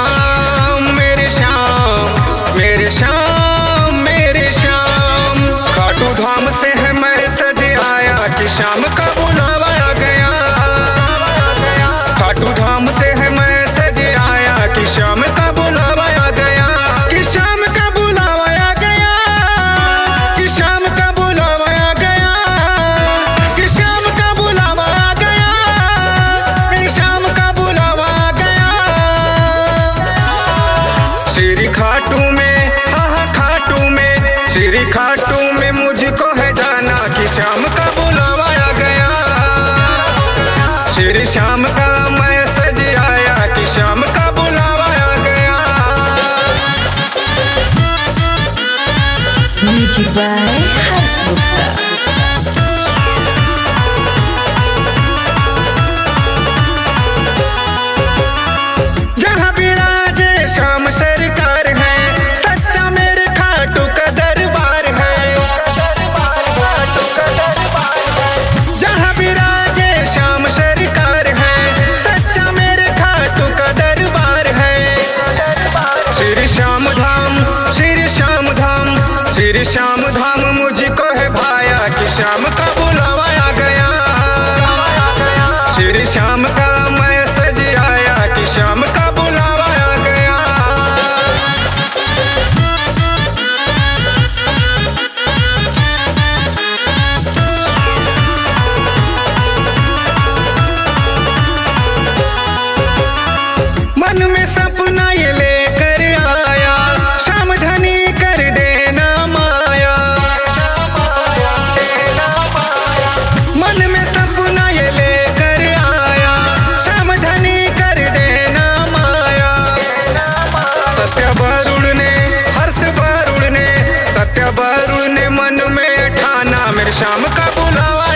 Mama Shri Khatu में हाँ, हाँ खाटू में। श्री खाटू में मुझको है जाना कि श्याम का बुलावाया गया। श्री श्याम का मैं सज आया कि श्याम का बुलावाया गया। श्री श्याम धाम मुझको है भाया कि श्याम का बुलावा आ गया। श्री श्याम का मैं सज आया कि श्याम शाम का बुलावा